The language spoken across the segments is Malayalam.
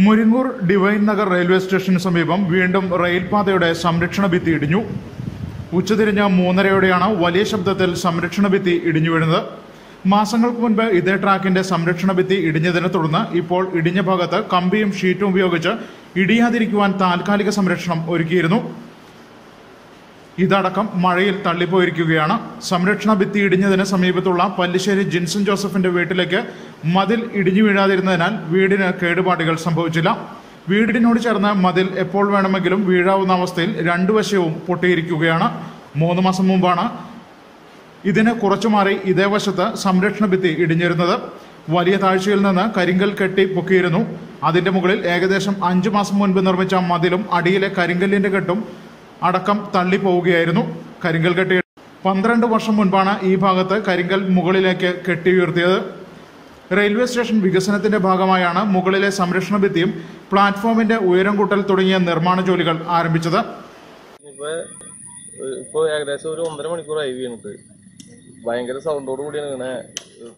മുരിങ്ങൂർ ഡിവൈൻ നഗർ റെയിൽവേ സ്റ്റേഷന് സമീപം വീണ്ടും റെയിൽപാതയുടെ സംരക്ഷണ ഭിത്തി ഇടിഞ്ഞു. ഉച്ചതിരിഞ്ഞ് മൂന്നരയോടെയാണ് വലിയ ശബ്ദത്തിൽ സംരക്ഷണ ഭിത്തി ഇടിഞ്ഞു വീഴുന്നത്. മാസങ്ങൾക്ക് മുൻപ് ഇതേ ട്രാക്കിന്റെ സംരക്ഷണ ഭിത്തി ഇടിഞ്ഞതിനെ തുടർന്ന് ഇപ്പോൾ ഇടിഞ്ഞ ഭാഗത്ത് കമ്പിയും ഷീറ്റും ഉപയോഗിച്ച് ഇടിയാതിരിക്കുവാൻ താൽക്കാലിക സംരക്ഷണം ഒരുക്കിയിരുന്നു. ഇതടക്കം മഴയിൽ തള്ളിപ്പോയിരിക്കുകയാണ്. സംരക്ഷണ ഭിത്തി ഇടിഞ്ഞതിന് സമീപത്തുള്ള പല്ലിശ്ശേരി ജിൻസൺ ജോസഫിന്റെ വീട്ടിലേക്ക് മതിൽ ഇടിഞ്ഞു വീഴാതിരുന്നതിനാൽ വീടിന് കേടുപാടുകൾ സംഭവിച്ചില്ല. വീടിനോട് ചേർന്ന് മതിൽ എപ്പോൾ വേണമെങ്കിലും വീഴാവുന്ന അവസ്ഥയിൽ രണ്ടു വശവും പൊട്ടിയിരിക്കുകയാണ്. മൂന്ന് മാസം മുമ്പാണ് ഇതിന് കുറച്ചു മാറി ഇതേ വശത്ത് സംരക്ഷണ ഭിത്തി ഇടിഞ്ഞിരുന്നത്. വലിയ താഴ്ചയിൽ നിന്ന് കരിങ്കൽ കെട്ടി പൊക്കിയിരുന്നു. അതിന്റെ മുകളിൽ ഏകദേശം അഞ്ചു മാസം മുൻപ് നിർമ്മിച്ച മതിലും അടിയിലെ കരിങ്കല്ലിന്റെ കെട്ടും അടക്കം തള്ളിപ്പോവുകയായിരുന്നു കരിങ്കൽ കെട്ടി. പന്ത്രണ്ട് വർഷം മുൻപാണ് ഈ ഭാഗത്ത് കരിങ്കൽ മുകളിലേക്ക് കെട്ടി ഉയർത്തിയത്. റെയിൽവേ സ്റ്റേഷൻ വികസനത്തിന്റെ ഭാഗമായാണ് മുകളിലെ സംരക്ഷണ ഭിത്തിയും പ്ലാറ്റ്ഫോമിന്റെ ഉയരം കൂട്ടൽ തുടങ്ങിയ നിർമ്മാണ ജോലികൾ ആരംഭിച്ചത്. ഇപ്പോൾ ഇപ്പൊ ഏകദേശം ഒരു ഒന്നര മണിക്കൂറായി വീണിട്ട്. ഭയങ്കര സൗണ്ടോട് കൂടിയാണ് ഇങ്ങനെ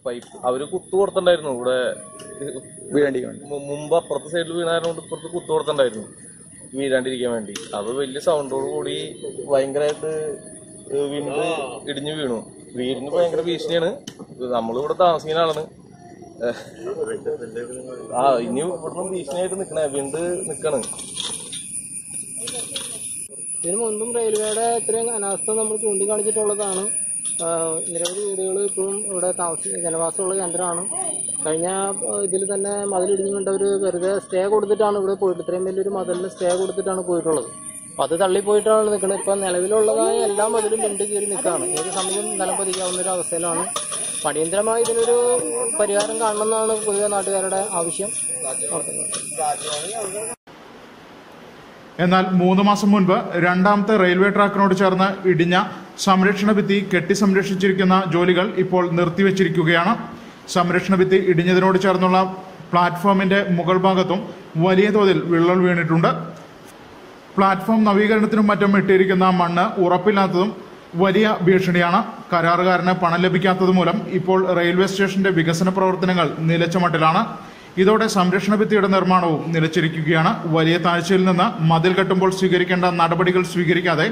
പൈപ്പ് അവർ കുത്തു കൊടുത്തിട്ടുണ്ടായിരുന്നു. ഇവിടെ മുമ്പ് അപ്പുറത്തെ സൈഡിൽ വീണായിരുന്നു ഇപ്പുറത്ത് കുത്തു കൊടുത്തിട്ടുണ്ടായിരുന്നു. വീഴാണ്ടിരിക്കാൻ വേണ്ടി. അത് വലിയ സൗണ്ടോട് കൂടി ഭയങ്കരമായിട്ട് വീണ്ടും ഇടിഞ്ഞു വീണു. വീടിന് ഭയങ്കര ഭീഷണിയാണ്. നമ്മളിവിടെ താമസിക്കുന്ന ആളാണ്. ആ ഇനി ഇവിടുന്ന് ഭീഷണിയായിട്ട് നിക്കണേ. വീണ്ട് നിക്കാണ്. ഇതിനു മുൻപും റെയിൽവേയുടെ ഇത്രയും അനാസ്ഥ നമ്മൾ ചൂണ്ടിക്കാണിച്ചിട്ടുള്ളതാണ്. നിരവധി വീടുകൾ ഇപ്പോഴും ഇവിടെ താമസ ജനവാസമുള്ള കേന്ദ്രമാണ്. കഴിഞ്ഞ ഇതിൽ തന്നെ മതിലിടിഞ്ഞു കൊണ്ടവർ വെറുതെ സ്റ്റേ കൊടുത്തിട്ടാണ് ഇവിടെ പോയിട്ട്. ഇത്രയും വലിയൊരു മതിലിന് സ്റ്റേ കൊടുത്തിട്ടാണ് പോയിട്ടുള്ളത്. അപ്പോൾ അത് തള്ളിപ്പോയിട്ടാണ് നിൽക്കുന്നത് ഇപ്പം നിലവിലുള്ളതായ എല്ലാ മതിലും രണ്ട് കയറി നിൽക്കുകയാണ്. ഏത് സമയം നിലം പതിക്കാവുന്ന ഒരു അവസ്ഥയിലാണ്. അടിയന്തരമായി ഇതിനൊരു പരിഹാരം കാണണമെന്നാണ് പൊതുവെ നാട്ടുകാരുടെ ആവശ്യം. എന്നാൽ മൂന്ന് മാസം മുൻപ് രണ്ടാമത്തെ റെയിൽവേ ട്രാക്കിനോട് ചേർന്ന് ഇടിഞ്ഞ സംരക്ഷണ ഭിത്തി കെട്ടി സംരക്ഷിച്ചിരിക്കുന്ന ജോലികൾ ഇപ്പോൾ നിർത്തിവച്ചിരിക്കുകയാണ്. സംരക്ഷണ ഭിത്തി ഇടിഞ്ഞതിനോട് ചേർന്നുള്ള പ്ലാറ്റ്ഫോമിന്റെ മുകൾ ഭാഗത്തും വലിയ തോതിൽ വിള്ളൽ വീണിട്ടുണ്ട്. പ്ലാറ്റ്ഫോം നവീകരണത്തിനും മറ്റും ഇട്ടിരിക്കുന്ന മണ്ണ് ഉറപ്പില്ലാത്തതും വലിയ ഭീഷണിയാണ്. കരാറുകാരന് പണം ലഭിക്കാത്തത് മൂലം ഇപ്പോൾ റെയിൽവേ സ്റ്റേഷന്റെ വികസന പ്രവർത്തനങ്ങൾ നിലച്ച മട്ടിലാണ്. ഇതോടെ സംരക്ഷണ ഭിത്തിയുടെ നിർമ്മാണവും നിലച്ചിരിക്കുകയാണ്. വലിയ താഴ്ചയിൽ നിന്ന് മതിൽ കെട്ടുമ്പോൾ സ്വീകരിക്കേണ്ട നടപടികൾ സ്വീകരിക്കാതെ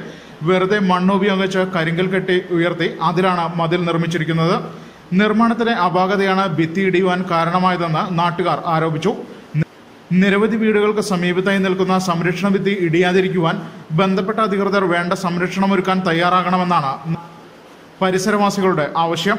വെറുതെ മണ്ണ് ഉപയോഗിച്ച് കരിങ്കൽ കെട്ടി ഉയർത്തി അതിലാണ് മതിൽ നിർമ്മിച്ചിരിക്കുന്നത്. നിർമ്മാണത്തിലെ അപാകതയാണ് ഭിത്തി ഇടിയുവാൻ കാരണമായതെന്ന് നാട്ടുകാർ ആരോപിച്ചു. നിരവധി വീടുകൾക്ക് സമീപത്തായി നിൽക്കുന്ന സംരക്ഷണ ഭിത്തി ഇടിയാതിരിക്കുവാൻ ബന്ധപ്പെട്ട അധികൃതർ വേണ്ട സംരക്ഷണമൊരുക്കാൻ തയ്യാറാകണമെന്നാണ് പരിസരവാസികളുടെ ആവശ്യം.